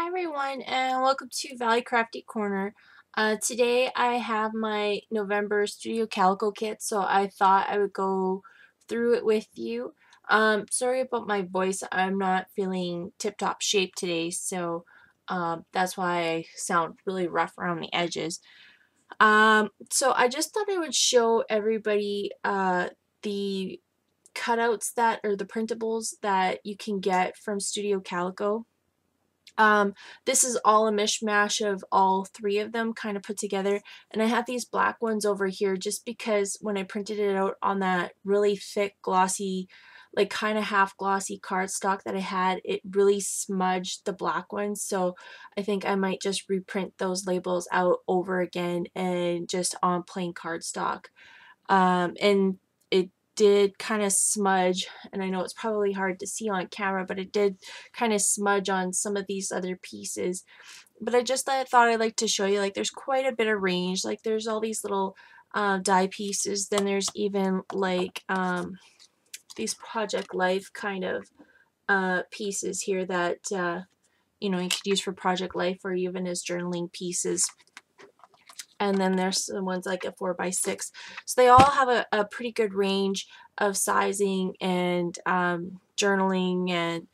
Hi everyone and welcome to Valley Crafty Corner. Uh, today I have my November Studio Calico kit so I thought I would go through it with you. Um, sorry about my voice, I'm not feeling tip-top shape today so um, that's why I sound really rough around the edges. Um, so I just thought I would show everybody uh, the cutouts that or the printables that you can get from Studio Calico. Um, this is all a mishmash of all three of them kind of put together. And I have these black ones over here just because when I printed it out on that really thick, glossy, like kind of half glossy cardstock that I had, it really smudged the black ones. So I think I might just reprint those labels out over again and just on plain cardstock. Um, and did kind of smudge, and I know it's probably hard to see on camera, but it did kind of smudge on some of these other pieces. But I just thought I'd like to show you, like there's quite a bit of range, like there's all these little uh, die pieces, then there's even like um, these Project Life kind of uh, pieces here that uh, you know you could use for Project Life or even as journaling pieces and then there's the ones like a 4 by 6 So they all have a, a pretty good range of sizing and um, journaling and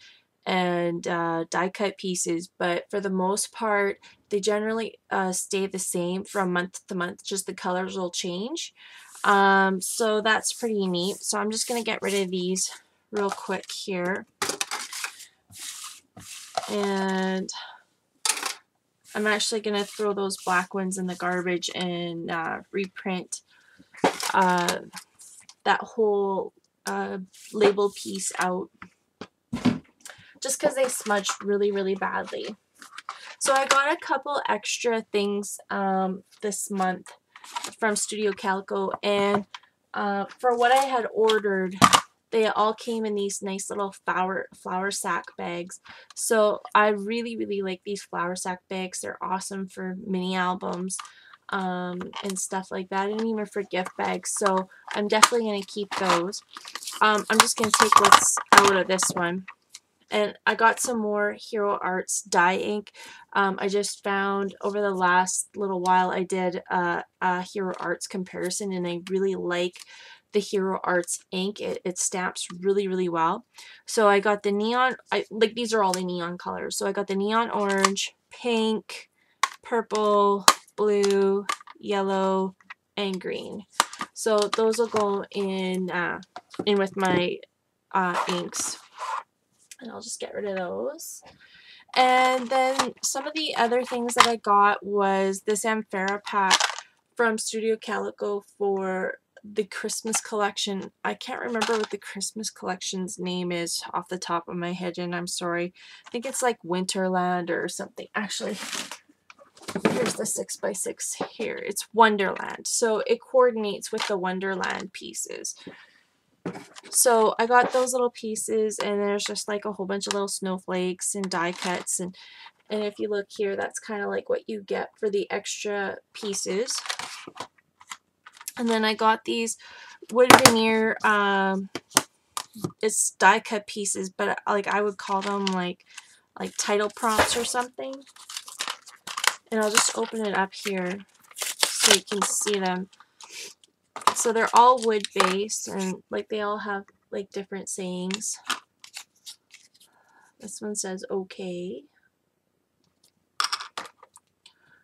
and uh, die cut pieces but for the most part they generally uh, stay the same from month to month just the colors will change. Um, so that's pretty neat. So I'm just gonna get rid of these real quick here. And I'm actually going to throw those black ones in the garbage and uh, reprint uh, that whole uh, label piece out just because they smudged really, really badly. So I got a couple extra things um, this month from Studio Calico and uh, for what I had ordered they all came in these nice little flower flour sack bags. So I really, really like these flower sack bags. They're awesome for mini albums um, and stuff like that, and even for gift bags. So I'm definitely going to keep those. Um, I'm just going to take what's out of this one. And I got some more Hero Arts dye ink. Um, I just found over the last little while I did a, a Hero Arts comparison and I really like the Hero Arts ink. It, it stamps really, really well. So I got the neon, I like these are all the neon colors. So I got the neon orange, pink, purple, blue, yellow, and green. So those will go in uh, in with my uh, inks. And I'll just get rid of those. And then some of the other things that I got was this ephemera pack from Studio Calico for the Christmas collection. I can't remember what the Christmas collection's name is off the top of my head, and I'm sorry. I think it's like Winterland or something. Actually, here's the 6x6 here. It's Wonderland. So it coordinates with the Wonderland pieces. So I got those little pieces, and there's just like a whole bunch of little snowflakes and die cuts. And, and if you look here, that's kind of like what you get for the extra pieces. And then I got these wood veneer, um, it's die cut pieces, but like I would call them like like title prompts or something. And I'll just open it up here so you can see them. So they're all wood based and like they all have like different sayings. This one says okay.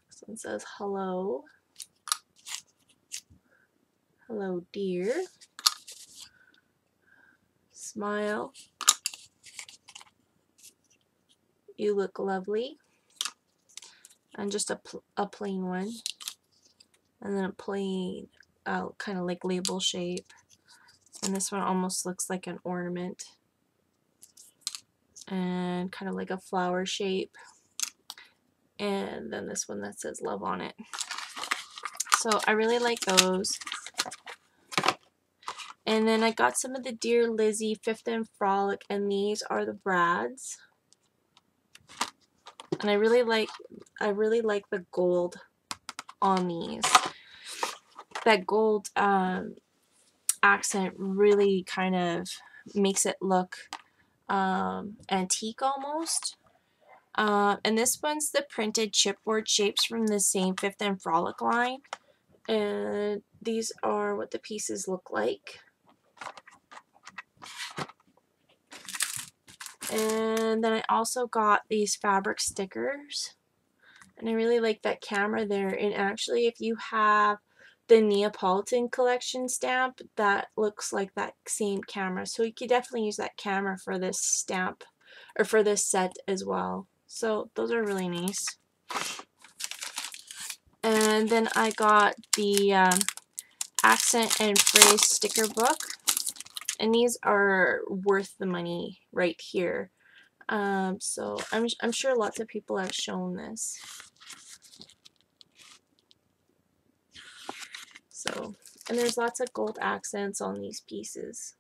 This one says hello. Hello, dear. Smile. You look lovely. And just a, pl a plain one. And then a plain, uh, kind of like label shape. And this one almost looks like an ornament. And kind of like a flower shape. And then this one that says love on it. So I really like those. And then I got some of the Dear Lizzy Fifth and Frolic, and these are the Brads. And I really like, I really like the gold on these. That gold um, accent really kind of makes it look um, antique almost. Uh, and this one's the printed chipboard shapes from the same Fifth and Frolic line. And these are what the pieces look like. And then I also got these fabric stickers. And I really like that camera there. And actually, if you have the Neapolitan collection stamp, that looks like that same camera. So you could definitely use that camera for this stamp, or for this set as well. So those are really nice. And then I got the um, accent and phrase sticker book. And these are worth the money right here. Um, so I'm, I'm sure lots of people have shown this. So, and there's lots of gold accents on these pieces.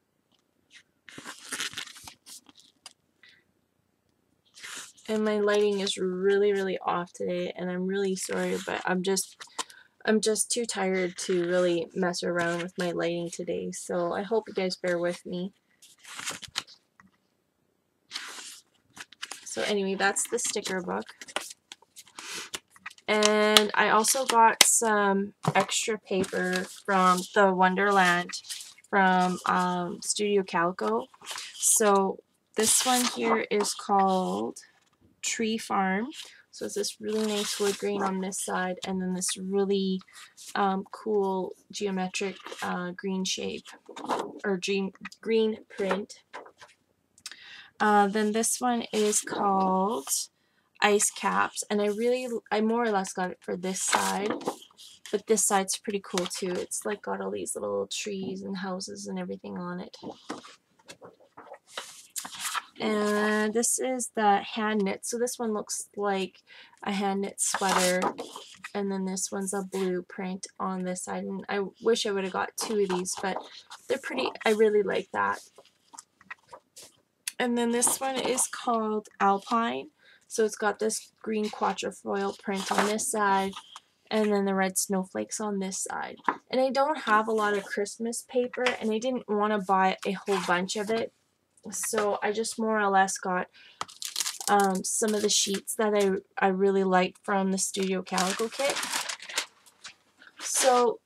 And my lighting is really, really off today, and I'm really sorry, but I'm just, I'm just too tired to really mess around with my lighting today, so I hope you guys bear with me. So anyway, that's the sticker book. And I also got some extra paper from the Wonderland from um, Studio Calico. So this one here is called Tree Farm. So it's this really nice wood grain on this side and then this really um, cool geometric uh, green shape or green, green print. Uh, then this one is called ice caps and I really I more or less got it for this side but this side's pretty cool too it's like got all these little trees and houses and everything on it and this is the hand knit so this one looks like a hand knit sweater and then this one's a blue print on this side and I wish I would have got two of these but they're pretty I really like that and then this one is called Alpine so it's got this green quatrefoil print on this side and then the red snowflakes on this side. And I don't have a lot of Christmas paper and I didn't want to buy a whole bunch of it. So I just more or less got um, some of the sheets that I, I really liked from the Studio Calico kit. So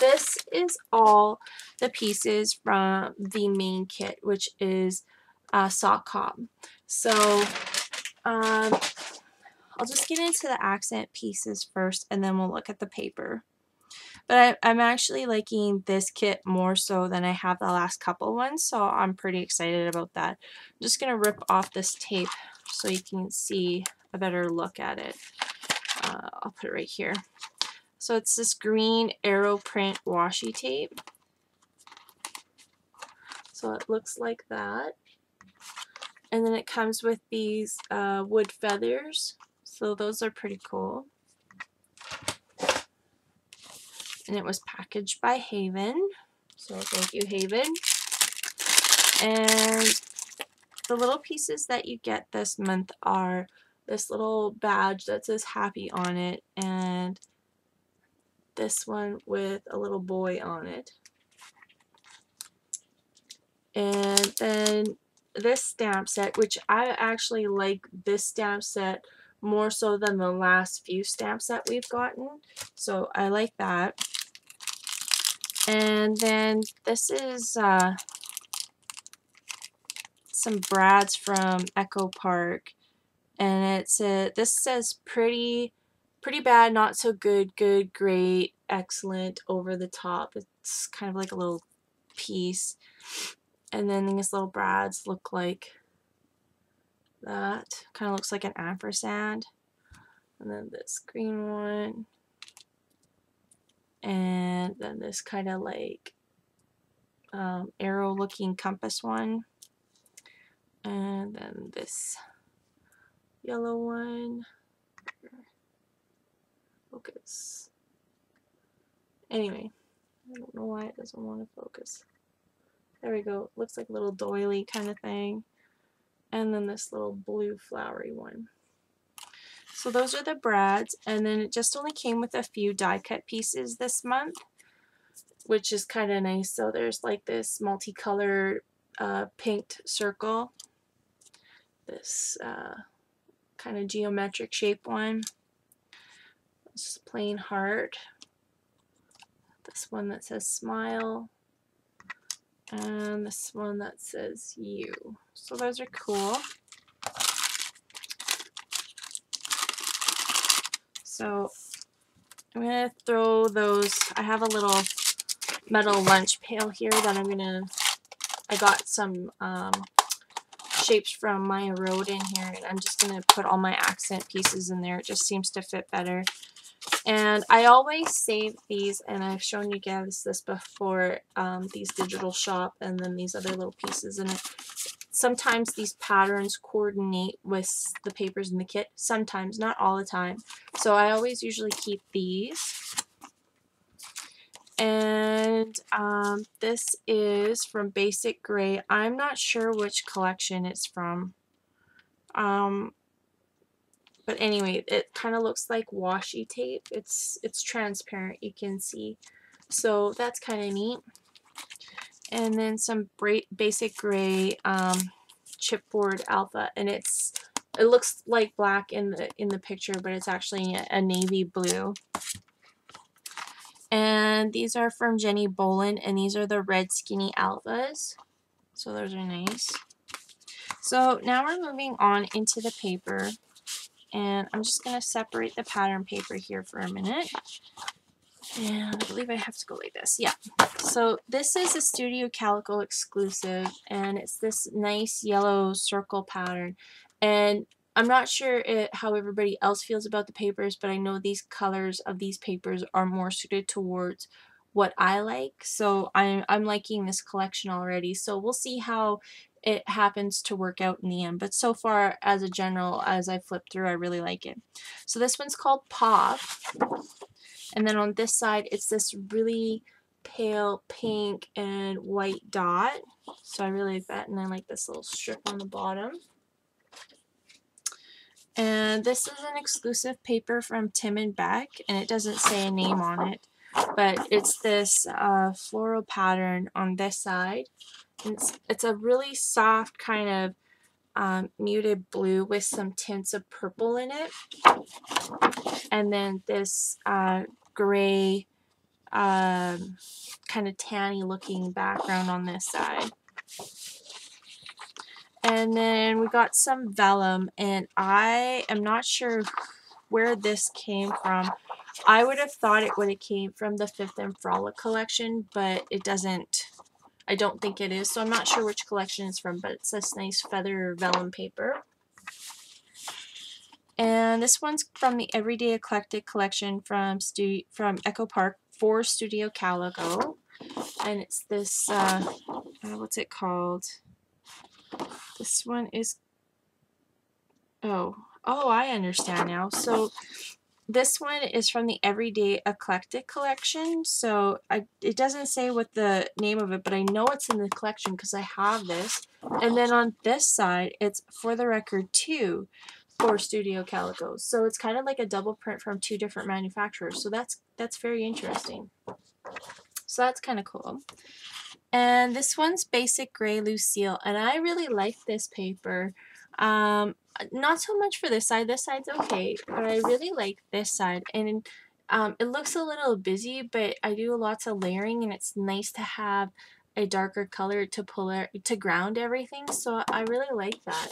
this is all the pieces from the main kit, which is uh, sock hop. So um, I'll just get into the accent pieces first and then we'll look at the paper. But I, am actually liking this kit more so than I have the last couple ones, so I'm pretty excited about that. I'm just going to rip off this tape so you can see a better look at it. Uh, I'll put it right here. So it's this green arrow print washi tape. So it looks like that. And then it comes with these uh, wood feathers. So those are pretty cool. And it was packaged by Haven. So thank you, Haven. And the little pieces that you get this month are this little badge that says happy on it and this one with a little boy on it. And then this stamp set, which I actually like this stamp set more so than the last few stamps that we've gotten. So I like that. And then this is uh, some brads from Echo Park. And it's a, this says pretty, pretty bad, not so good, good, great, excellent, over the top. It's kind of like a little piece. And then these little brads look like that. Kind of looks like an ampersand. And then this green one. And then this kind of like um, arrow looking compass one. And then this yellow one. Focus. Anyway, I don't know why it doesn't want to focus. There we go. Looks like a little doily kind of thing. And then this little blue flowery one. So those are the brads. And then it just only came with a few die cut pieces this month. Which is kind of nice. So there's like this multicolored uh, pinked circle. This uh, kind of geometric shape one. This plain heart. This one that says smile. And this one that says you. So those are cool. So I'm going to throw those, I have a little metal lunch pail here that I'm going to, I got some um, shapes from Maya Road in here and I'm just going to put all my accent pieces in there. It just seems to fit better. And I always save these, and I've shown you guys this before, um, these digital shop and then these other little pieces in it. Sometimes these patterns coordinate with the papers in the kit. Sometimes, not all the time. So I always usually keep these. And um, this is from Basic Grey. I'm not sure which collection it's from. Um, but anyway, it kind of looks like washi tape. It's it's transparent, you can see. So that's kind of neat. And then some basic grey um, chipboard alpha, and it's it looks like black in the in the picture, but it's actually a, a navy blue. And these are from Jenni Bowlin, and these are the red skinny alphas. So those are nice. So now we're moving on into the paper. And I'm just going to separate the pattern paper here for a minute. And I believe I have to go like this. Yeah. So this is a Studio Calico exclusive. And it's this nice yellow circle pattern. And I'm not sure it, how everybody else feels about the papers, but I know these colors of these papers are more suited towards what I like. So I'm, I'm liking this collection already. So we'll see how it happens to work out in the end. But so far, as a general, as I flip through, I really like it. So this one's called Pop. And then on this side, it's this really pale pink and white dot. So I really like that. And I like this little strip on the bottom. And this is an exclusive paper from Tim and Beck. And it doesn't say a name on it. But it's this uh, floral pattern on this side. It's, it's a really soft kind of um, muted blue with some tints of purple in it. And then this uh, gray um, kind of tanny looking background on this side. And then we got some vellum and I am not sure where this came from. I would have thought it would have came from the Fifth and Frolic collection, but it doesn't I don't think it is, so I'm not sure which collection it's from, but it's this nice feather vellum paper. And this one's from the Everyday Eclectic collection from Stu from Echo Park for Studio Calico. And it's this, uh, uh, what's it called? This one is, oh, oh, I understand now. So this one is from the Everyday Eclectic collection. So I, it doesn't say what the name of it, but I know it's in the collection because I have this. And then on this side, it's For the Record 2 for Studio Calico. So it's kind of like a double print from two different manufacturers. So that's that's very interesting. So that's kind of cool. And this one's Basic Grey Lucille. And I really like this paper. Um, not so much for this side. This side's okay, but I really like this side. And um, it looks a little busy, but I do lots of layering, and it's nice to have a darker color to pull it, to ground everything. So I really like that.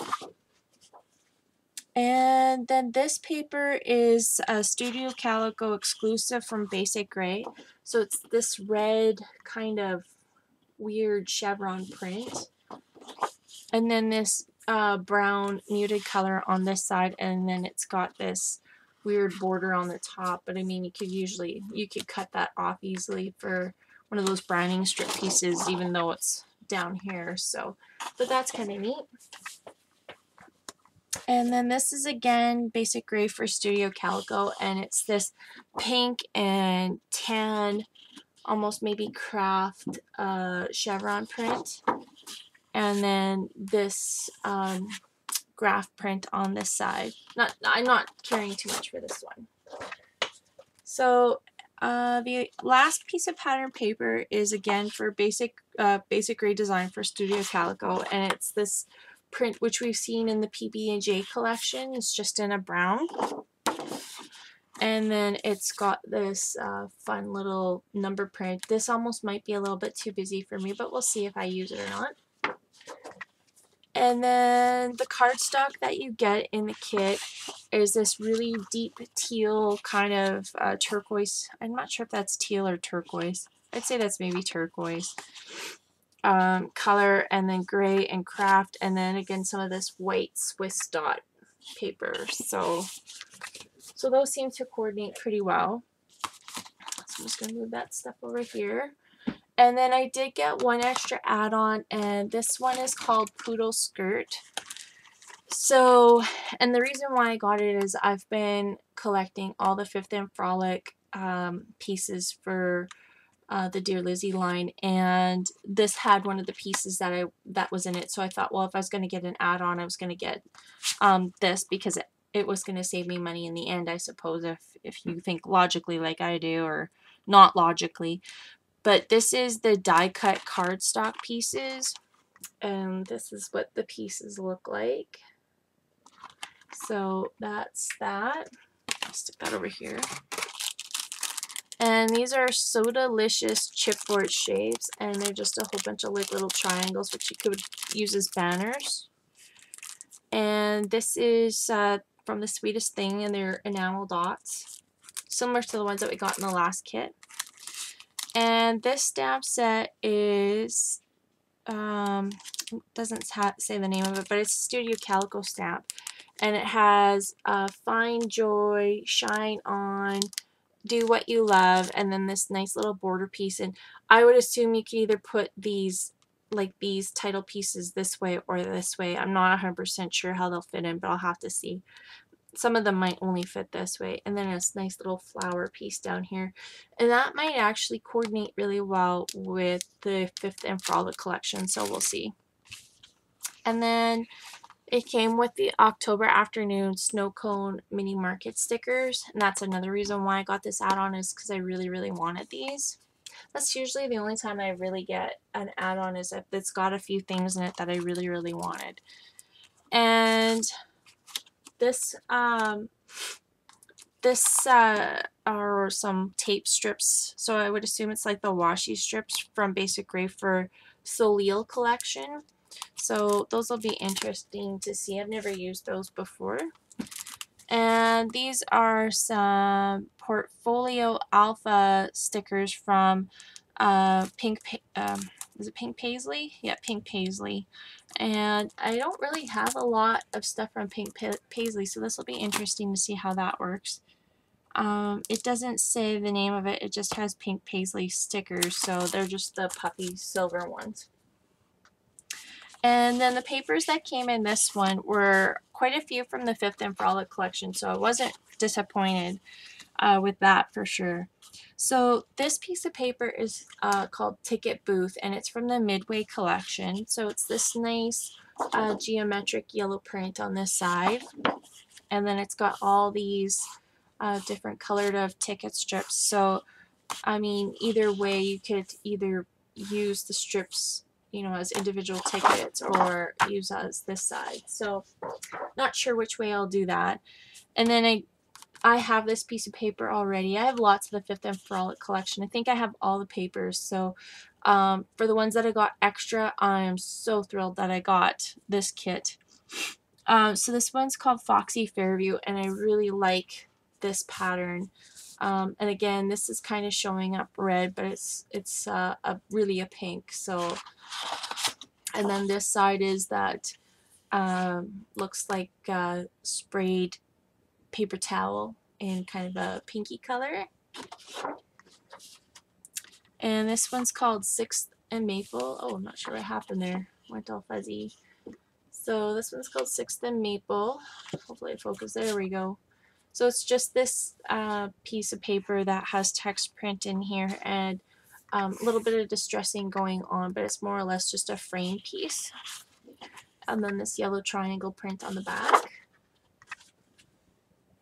And then this paper is a Studio Calico exclusive from Basic Grey. So it's this red kind of weird chevron print. And then this uh, brown muted color on this side and then it's got this weird border on the top but I mean you could usually you could cut that off easily for one of those browning strip pieces even though it's down here so but that's kind of neat and then this is again basic grey for studio calico and it's this pink and tan almost maybe craft uh, chevron print and then this um, graph print on this side. Not, I'm not caring too much for this one. So uh, the last piece of pattern paper is again for basic uh, basic grey design for Studio Calico, and it's this print which we've seen in the PB&J collection. It's just in a brown. And then it's got this uh, fun little number print. This almost might be a little bit too busy for me, but we'll see if I use it or not. And then the cardstock that you get in the kit is this really deep teal kind of uh, turquoise. I'm not sure if that's teal or turquoise. I'd say that's maybe turquoise um, color and then gray and craft and then again some of this white Swiss dot paper. So, so those seem to coordinate pretty well. So I'm just going to move that stuff over here. And then I did get one extra add-on, and this one is called Poodle Skirt. So, and the reason why I got it is I've been collecting all the Fifth and Frolic um, pieces for uh, the Dear Lizzy line, and this had one of the pieces that I that was in it. So I thought, well, if I was going to get an add-on, I was going to get um, this because it, it was going to save me money in the end, I suppose, if if you think logically like I do, or not logically. But this is the die cut cardstock pieces. And this is what the pieces look like. So that's that. I'll stick that over here. And these are so delicious chipboard shapes, and they're just a whole bunch of like little triangles, which you could use as banners. And this is uh, from the Sweetest Thing, and they're enamel dots, similar to the ones that we got in the last kit. And this stamp set is, um, doesn't say the name of it, but it's Studio Calico stamp. And it has uh, Fine Joy, Shine On, Do What You Love, and then this nice little border piece. And I would assume you could either put these, like these title pieces this way or this way. I'm not 100% sure how they'll fit in, but I'll have to see some of them might only fit this way and then this nice little flower piece down here and that might actually coordinate really well with the fifth and frolic collection so we'll see and then it came with the October afternoon snow cone mini market stickers and that's another reason why I got this add-on is because I really really wanted these that's usually the only time I really get an add-on is if it's got a few things in it that I really really wanted and this um, this uh, are some tape strips. So I would assume it's like the washi strips from Basic Grey for Soleil collection. So those will be interesting to see. I've never used those before. And these are some Portfolio Alpha stickers from uh, Pink, um, is it Pink Paislee? Yeah, Pink Paislee. And I don't really have a lot of stuff from Pink pa Paisley, so this will be interesting to see how that works. Um, it doesn't say the name of it, it just has Pink Paislee stickers, so they're just the puppy silver ones. And then the papers that came in this one were quite a few from the Fifth and Frolic collection, so I wasn't disappointed uh, with that for sure. So this piece of paper is uh, called Ticket Booth and it's from the Midway collection. So it's this nice uh, geometric yellow print on this side. And then it's got all these uh, different colored of ticket strips. So, I mean, either way you could either use the strips you know, as individual tickets or use as this side. So, not sure which way I'll do that. And then I I have this piece of paper already. I have lots of the Fifth and Frolic collection. I think I have all the papers. So um, for the ones that I got extra, I am so thrilled that I got this kit. Um, so this one's called Foxy Fairview, and I really like this pattern. Um, and again, this is kind of showing up red, but it's it's uh, a, really a pink. So, and then this side is that um, looks like uh, sprayed paper towel in kind of a pinky color. And this one's called Sixth and Maple. Oh, I'm not sure what happened there. Went all fuzzy. So this one's called Sixth and Maple. Hopefully it focuses. There we go. So it's just this uh, piece of paper that has text print in here and um, a little bit of distressing going on, but it's more or less just a frame piece. And then this yellow triangle print on the back.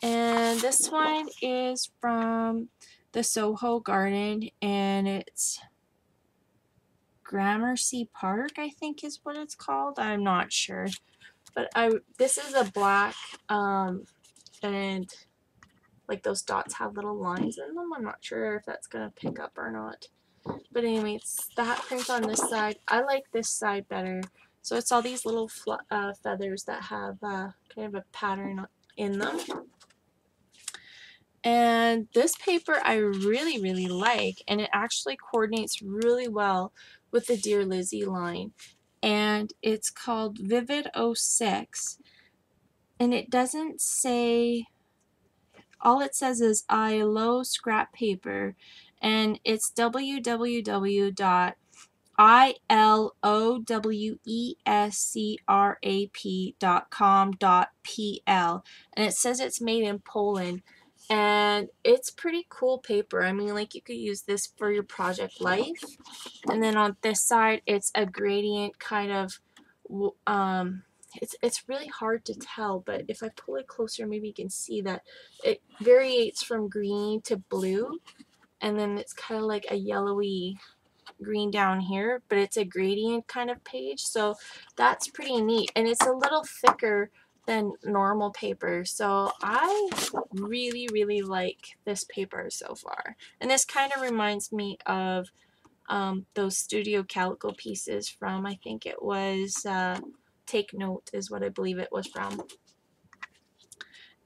And this one is from the Soho Garden and it's Gramercy Park, I think is what it's called. I'm not sure. But I this is a black um, and like those dots have little lines in them. I'm not sure if that's going to pick up or not. But anyway, anyways, that print on this side. I like this side better. So it's all these little uh, feathers that have uh, kind of a pattern in them. And this paper I really, really like, and it actually coordinates really well with the Dear Lizzy line. And it's called Vivid 06. And it doesn't say, all it says is I low scrap paper. And it's www I L O W E S C R A P dot com dot P L. And it says it's made in Poland. And it's pretty cool paper. I mean, like you could use this for your project life. And then on this side, it's a gradient kind of, um, it's, it's really hard to tell, but if I pull it closer, maybe you can see that it varies from green to blue. And then it's kind of like a yellowy green down here, but it's a gradient kind of page. So that's pretty neat. And it's a little thicker than normal paper. So I really, really like this paper so far. And this kind of reminds me of um, those Studio Calico pieces from, I think it was uh, Take Note is what I believe it was from.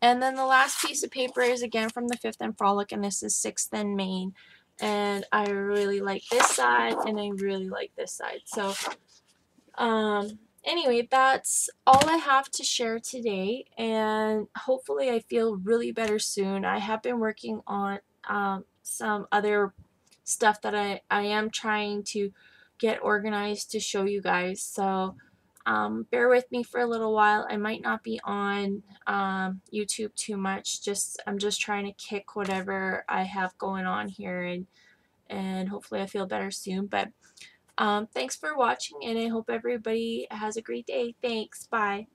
And then the last piece of paper is again from the 5th and Frolic, and this is 6th and Main. And I really like this side and I really like this side. So um anyway that's all I have to share today and hopefully I feel really better soon. I have been working on um, some other stuff that I, I am trying to get organized to show you guys. So um, bear with me for a little while. I might not be on um, YouTube too much. Just I'm just trying to kick whatever I have going on here and and hopefully I feel better soon. But um, thanks for watching and I hope everybody has a great day. Thanks. Bye.